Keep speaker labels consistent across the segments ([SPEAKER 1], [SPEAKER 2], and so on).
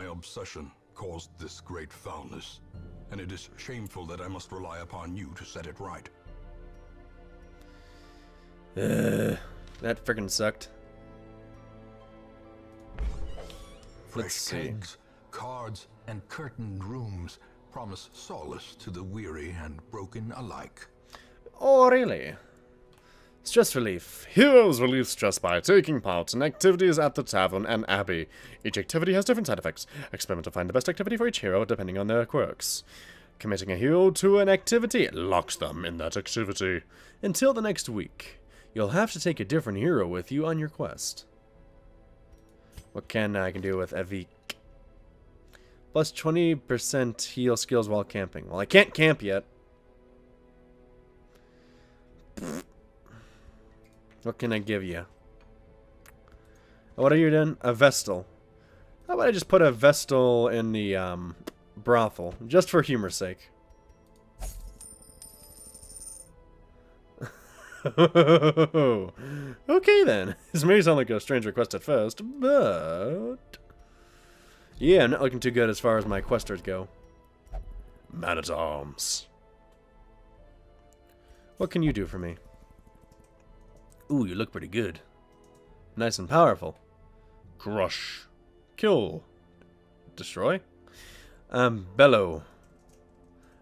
[SPEAKER 1] My obsession caused this great foulness, and it is shameful that I must rely upon you to set it right.
[SPEAKER 2] Uh, that freaking sucked.
[SPEAKER 1] Fresh
[SPEAKER 2] Let's see.
[SPEAKER 1] cards, and curtained rooms promise solace to the weary and broken alike.
[SPEAKER 2] Oh, really? Stress relief. Heroes relieve stress by taking part in activities at the tavern and abbey. Each activity has different side effects. Experiment to find the best activity for each hero depending on their quirks. Committing a hero to an activity locks them in that activity. Until the next week, you'll have to take a different hero with you on your quest. What can I can do with Evik? Plus 20% heal skills while camping. Well, I can't camp yet. What can I give you? What are you doing? A Vestal. How about I just put a Vestal in the um, brothel, just for humor's sake? okay then. This may sound like a strange request at first, but... Yeah, I'm not looking too good as far as my questers go. Man-at-arms. What can you do for me? Ooh, you look pretty good. Nice and powerful. Crush. Kill. Destroy. Um, bellow.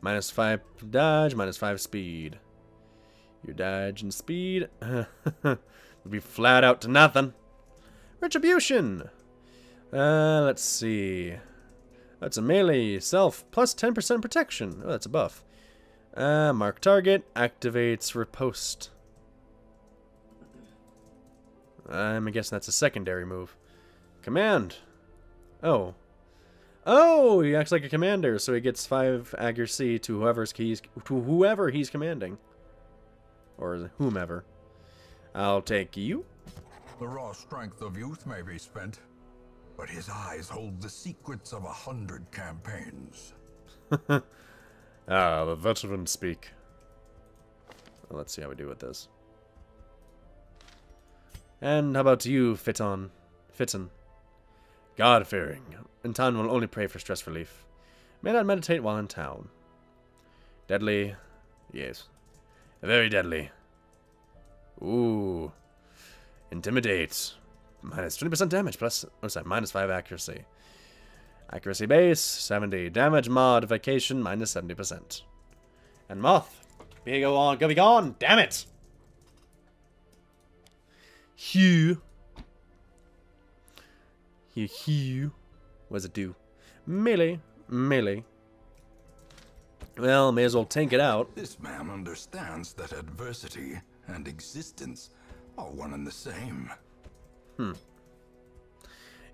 [SPEAKER 2] Minus 5 dodge, minus 5 speed. Your dodge and speed would be flat out to nothing. Retribution. Uh, let's see. That's a melee self plus 10% protection. Oh, that's a buff. Uh, mark target activates riposte. I'm guessing that's a secondary move. Command. Oh. Oh, he acts like a commander, so he gets five accuracy to whoever's he's to whoever he's commanding, or whomever. I'll take you.
[SPEAKER 1] The raw strength of youth may be spent, but his eyes hold the secrets of a hundred campaigns.
[SPEAKER 2] Ah, the veterans speak. Let's see how we do with this. And how about you, Fiton? Fitton? God-fearing. In town will only pray for stress relief. May not meditate while in town. Deadly. Yes. Very deadly. Ooh. Intimidate. Minus 20% damage, plus, oh sorry, minus 5 accuracy. Accuracy base, 70. Damage modification, minus 70%. And Moth. Be go on, go be gone, damn it! Hugh. Hugh, Hugh. What does it do? Melee. Melee. Well, may as well tank it out.
[SPEAKER 1] This man understands that adversity and existence are one and the same. Hmm.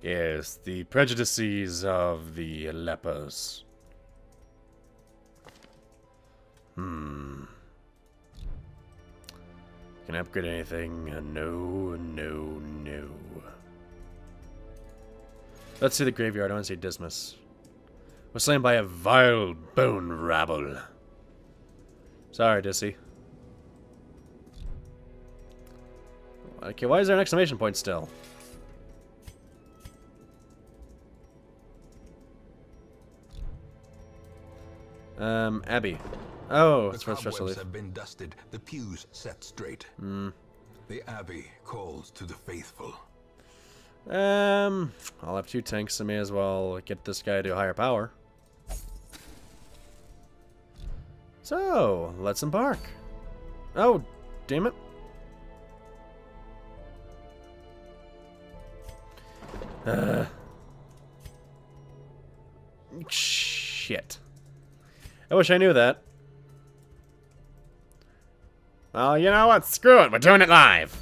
[SPEAKER 2] Yes, the prejudices of the lepers. Hmm. Can upgrade anything? No, no, no. Let's see the graveyard. I want to see Dismas. Was slain by a vile bone rabble. Sorry, Dissy. Okay, why is there an exclamation point still? Um, Abbey. Oh,
[SPEAKER 1] The
[SPEAKER 2] it's for stress
[SPEAKER 1] cobwebs have been dusted, the pews set straight.
[SPEAKER 2] Hmm.
[SPEAKER 1] The abbey calls to the faithful.
[SPEAKER 2] Um, I'll have two tanks, so may as well get this guy to higher power. So, let's embark. Oh, damn it. Uh, shit. I wish I knew that. Well, you know what? Screw it. We're doing it live.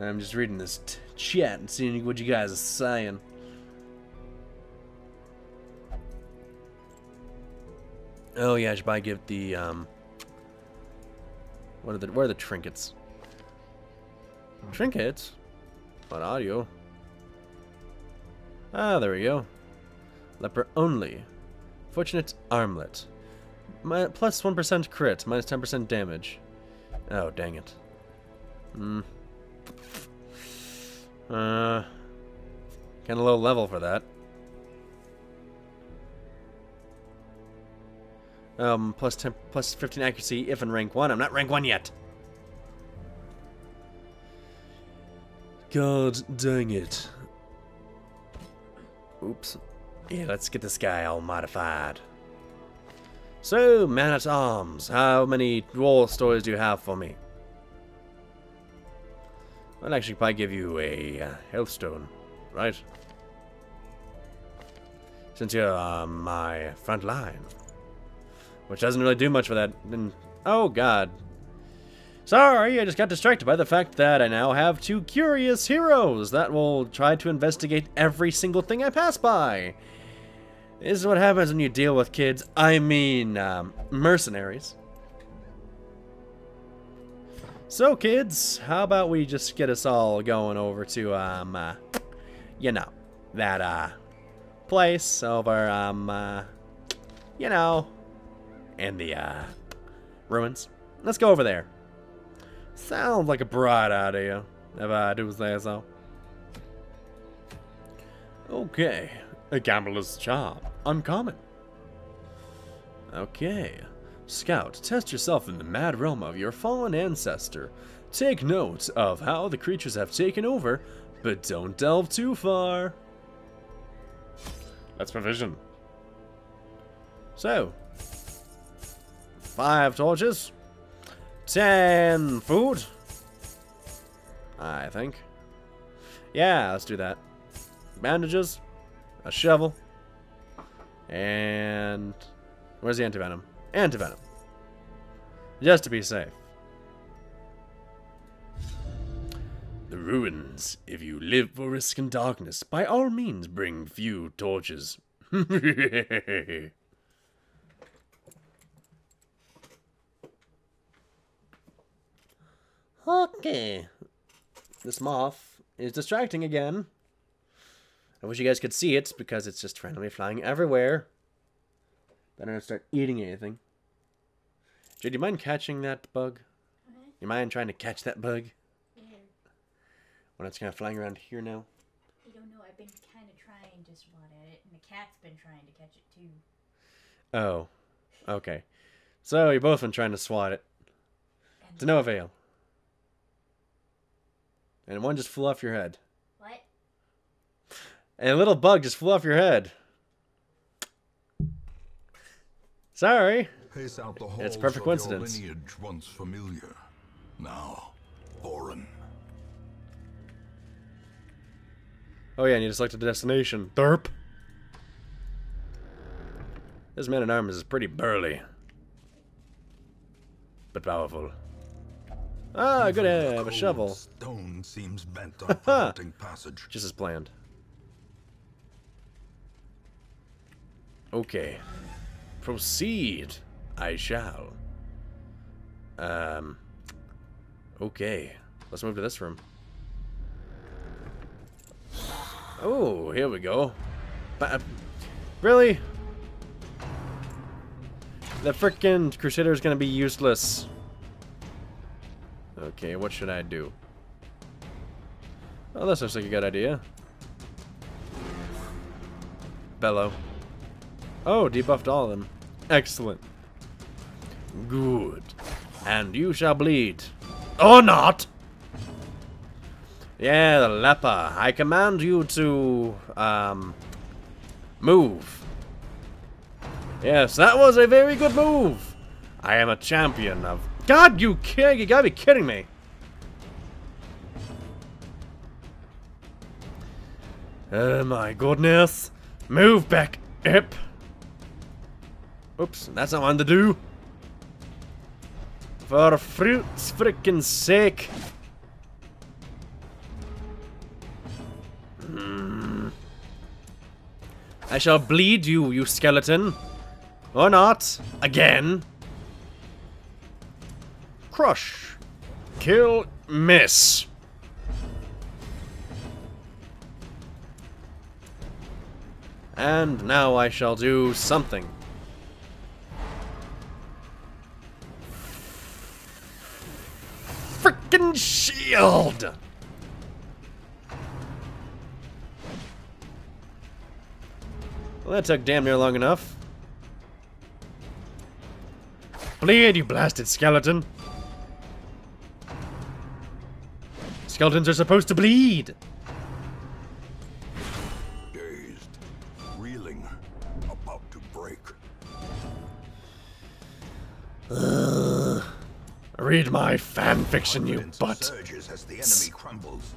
[SPEAKER 2] I'm just reading this chat and seeing what you guys are saying. Oh yeah, I should probably give the um. What are the where are the trinkets? Trinkets? On audio. Ah, there we go. Leper only. Fortunate armlet. Mi- plus 1% crit, minus 10% damage. Oh, dang it. Hmm. Uh, kind of low level for that. Um, plus 10, plus 15 accuracy if in rank 1. I'm not rank 1 yet. God dang it. Oops. Yeah, let's get this guy all modified. So, man at arms, how many war stories do you have for me? I'll actually probably give you a uh, health stone, right? Since you're uh, my front line. Which doesn't really do much for that. And, oh, God. Sorry, I just got distracted by the fact that I now have two curious heroes that will try to investigate every single thing I pass by. This is what happens when you deal with kids. I mean, um, mercenaries. So, kids, how about we just get us all going over to, um, uh, you know, that, uh, place over, um, uh, you know, in the, uh, ruins. Let's go over there. Sounds like a bright idea, if I do say so. Okay, a gambler's charm. Uncommon. Okay. Scout, test yourself in the mad realm of your fallen ancestor. Take note of how the creatures have taken over, but don't delve too far. That's provision. So, five torches, ten food, I think. Yeah, let's do that. Bandages, a shovel, and where's the antivenom? Antivenom. Just to be safe. The ruins. If you live for risk and darkness, by all means bring few torches. okay. This moth is distracting again. I wish you guys could see it because it's just randomly flying everywhere. Better not start eating anything. Jay, do you mind catching that bug?
[SPEAKER 3] Okay.
[SPEAKER 2] You mind trying to catch that bug?
[SPEAKER 3] Yeah.
[SPEAKER 2] When it's kind of flying around here now?
[SPEAKER 3] I don't know. I've been kind of trying to swat at it, and the cat's been trying to catch it too.
[SPEAKER 2] Oh. Okay. So, you both been trying to swat it.
[SPEAKER 3] And
[SPEAKER 2] To no avail. And one just flew off your head.
[SPEAKER 3] what?
[SPEAKER 2] And a little bug just flew off your head. Sorry.
[SPEAKER 1] Pace out the halls
[SPEAKER 2] It's perfect coincidence.
[SPEAKER 1] lineage once familiar, now foreign.
[SPEAKER 2] Oh yeah, and you just selected the destination. Derp. This man at arms is pretty burly. But powerful. Ah, good have a shovel.
[SPEAKER 1] Stone seems bent on preventing passage.
[SPEAKER 2] Just as planned. Okay. Proceed. I shall. Um. Okay. Let's move to this room. Oh, here we go. Ba- really? The frickin' Crusader's gonna be useless. Okay, what should I do? Oh, this looks like a good idea. Bellow. Oh, debuffed all of them. Excellent. Good. And you shall bleed. Or not! Yeah, the leper. I command you to, um, move. Yes, that was a very good move. I am a champion of... God, you kid, you gotta be kidding me. Oh my goodness. Move back, Ip. Oops, that's not one to do. For fruit's frickin' sake. Hmm. I shall bleed you, you skeleton. Or not. Again. Crush. Kill. Miss. And now I shall do something. Frickin' shield! Well, that took damn near long enough. Bleed, you blasted skeleton! Skeletons are supposed to bleed!
[SPEAKER 1] Dazed, reeling, about to break.
[SPEAKER 2] Read my fan fiction, you butt!
[SPEAKER 1] surges as the enemy crumbles.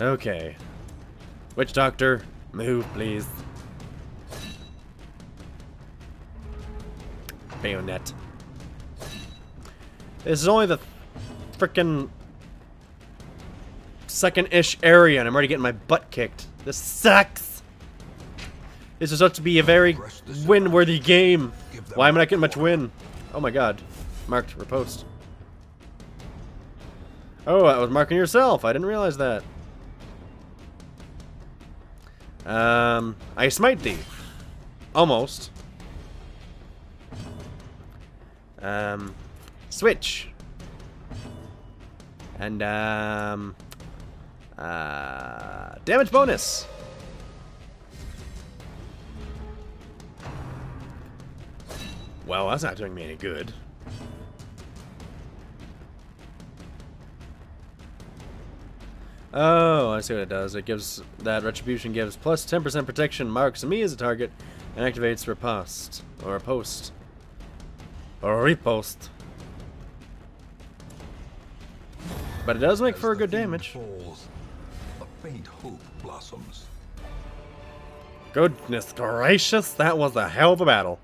[SPEAKER 2] Okay. Witch Doctor, move, please. Bayonet. This is only the frickin' second-ish area, and I'm already getting my butt kicked. This sucks! This is supposed to be a very win-worthy game. Why am I not getting much win? Oh my god. Marked, repost. Oh, I was marking yourself. I didn't realize that. Um, I smite thee. Almost. Um, switch. And, um, uh, damage bonus. Well, that's not doing me any good. Oh, I see what it does. It gives that retribution gives plus 10% protection, marks me as a target, and activates riposte or post or repost. But it does make for
[SPEAKER 1] a
[SPEAKER 2] good damage.
[SPEAKER 1] Falls, a faint hope blossoms.
[SPEAKER 2] Goodness gracious, that was a hell of a battle.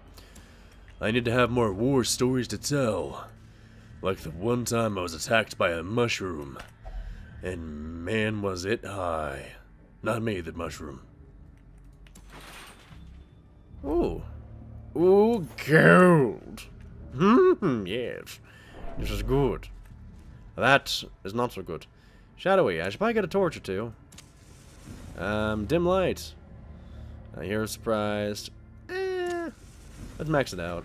[SPEAKER 2] I need to have more war stories to tell. Like the one time I was attacked by a mushroom. And man, was it high. Not me, the mushroom. Ooh. Ooh, gold. Hmm, yes. This is good. That is not so good. Shadowy, I should probably get a torch or two. Um, dim light. I hear surprised. Eh, let's max it out.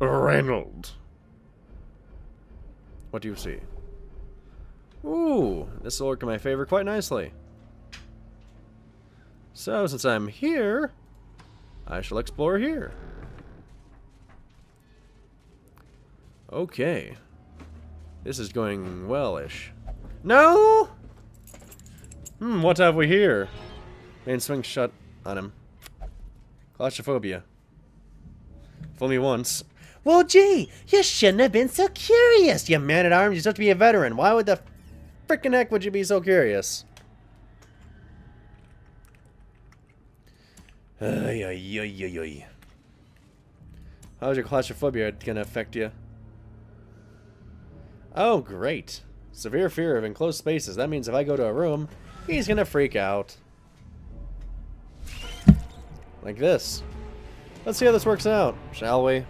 [SPEAKER 2] Reynold. What do you see? Ooh, this will work in my favor quite nicely. So, since I'm here, I shall explore here. Okay. This is going well-ish. No! Hmm, what have we here? Main swing shut on him. Claustrophobia. Fool me once. Well, gee, you shouldn't have been so curious, you man-at-arms. You're supposed to be a veteran. Why would the frickin' heck would you be so curious? Ay, ay, ay, ay, ay. How's your claustrophobia gonna affect you? Oh, great. Severe fear of enclosed spaces. That means if I go to a room, he's gonna freak out. Like this. Let's see how this works out, shall we?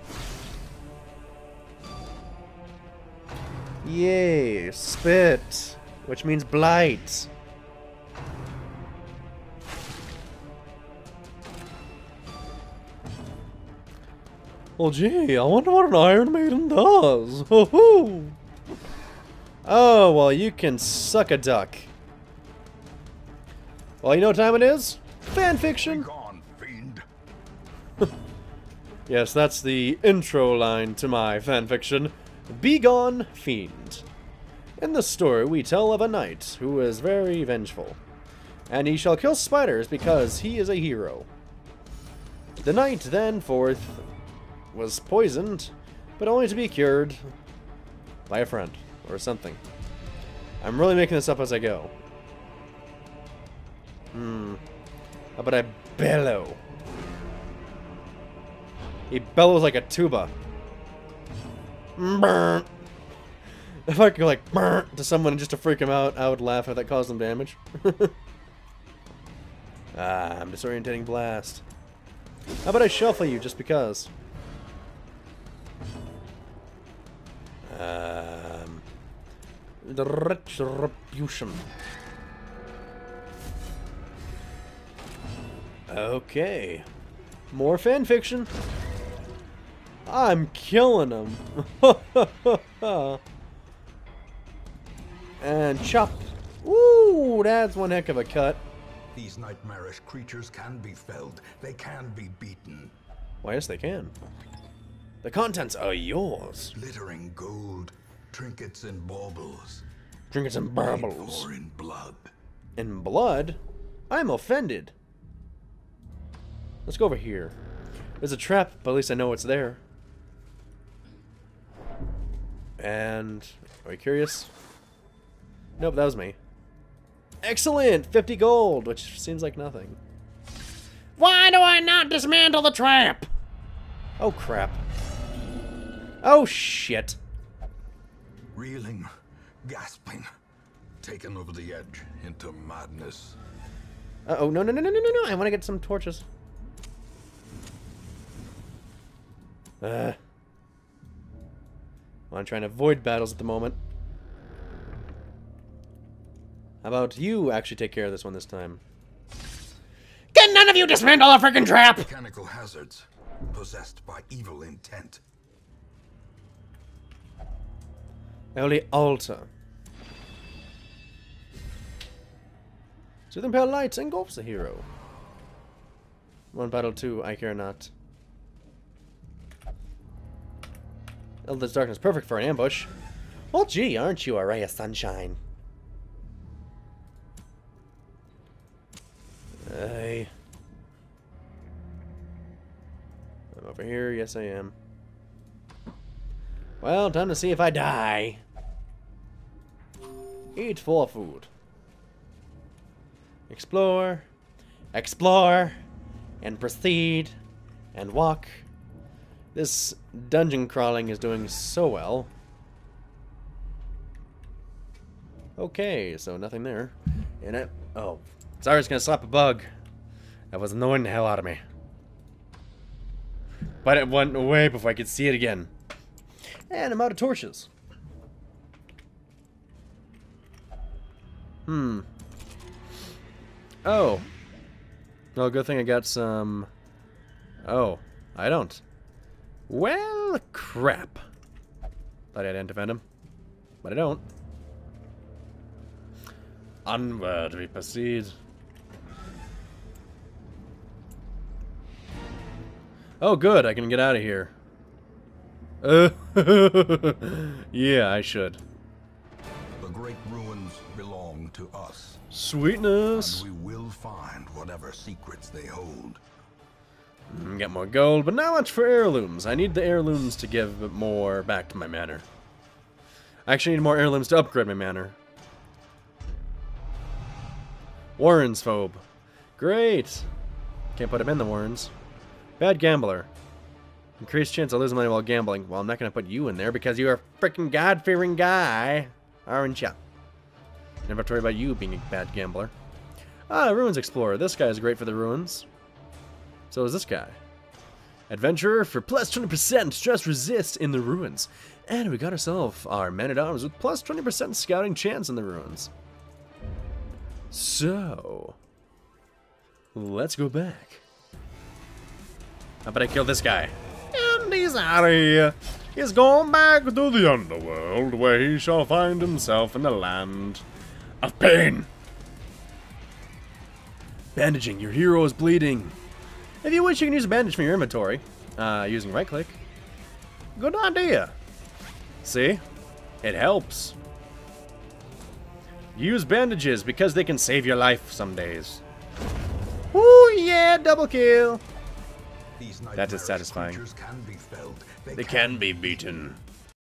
[SPEAKER 2] Yay, spit, which means blight. Well, gee, I wonder what an Iron Maiden does. Ho-hoo! Oh, well, you can suck a duck. Well, you know what time it is? Fan fiction.
[SPEAKER 1] Gone, fiend.
[SPEAKER 2] Yes, that's the intro line to my fanfiction, Begone Fiend. In the story, we tell of a knight who is very vengeful, and he shall kill spiders because he is a hero. The knight then forth was poisoned, but only to be cured by a friend or something. I'm really making this up as I go. Hmm. How about I bellow? He bellows like a tuba. If I could like brr to someone just to freak him out, I would laugh if that caused them damage. ah, I'm disorientating blast. How about I shuffle you just because? The retribution. Okay. More fan fiction. I'm killing him. and chop. Ooh, that's one heck of a cut.
[SPEAKER 1] These nightmarish creatures can be felled. They can be beaten.
[SPEAKER 2] Why, yes, they can. The contents are yours.
[SPEAKER 1] Glittering gold, trinkets and baubles.
[SPEAKER 2] Trinkets and baubles.
[SPEAKER 1] in blood.
[SPEAKER 2] In blood? I'm offended. Let's go over here. There's a trap, but at least I know it's there. And... Are you curious? Nope, that was me. Excellent! 50 gold, which seems like nothing. Why do I not dismantle the trap? Oh, crap. Oh, shit.
[SPEAKER 1] Reeling, gasping, taken over the edge into madness.
[SPEAKER 2] Uh-oh, no, no, no, no, no, no, no. I want to get some torches. Uh. I'm trying to avoid battles at the moment. How about you actually take care of this one this time? Can none of you dismantle a freaking trap?
[SPEAKER 1] Mechanical hazards, possessed by evil intent.
[SPEAKER 2] Holy altar. Soothing Pale Light engulfs the hero. One battle two, I care not. Eldritch Darkness, perfect for an ambush. Well, gee, aren't you a ray of sunshine? Hey. I'm over here, yes I am. Well, time to see if I die. Eat of food. Explore, explore, and proceed, and walk. This dungeon crawling is doing so well. Okay, so nothing there. And it. Oh, sorry, it's gonna slap a bug. That was annoying the hell out of me. But it went away before I could see it again. And I'm out of torches. Hmm. Oh. No, good thing I got some... Oh, I don't. Well, crap. Thought I had anti-venom. But I don't. Onward we proceed. Oh, good. I can get out of here. Uh, yeah, I should.
[SPEAKER 1] The great ruins belong to us,
[SPEAKER 2] Sweetness.
[SPEAKER 1] and we will find whatever secrets they hold.
[SPEAKER 2] Mm, Get more gold, but not much for heirlooms. I need the heirlooms to give more back to my manor. I actually need more heirlooms to upgrade my manor. Warren's phobe. Great. Can't put him in the Warrens. Bad gambler. Increased chance of losing money while gambling. Well, I'm not going to put you in there because you're a freaking God-fearing guy. Aren't ya? Never have to worry about you being a bad gambler. Ah, Ruins Explorer. This guy is great for the ruins. So is this guy. Adventurer for plus 20% stress resist in the ruins. And we got ourselves our man at arms with plus 20% scouting chance in the ruins. So, let's go back. How about I kill this guy? He's out of here. He's going back to the underworld where he shall find himself in the land of pain. Bandaging, your hero is bleeding. If you wish, you can use a bandage from your inventory, uh, using right click. Good idea. See? It helps. Use bandages because they can save your life some days. Ooh, yeah, double kill. That is satisfying.
[SPEAKER 1] can.
[SPEAKER 2] They can be beaten.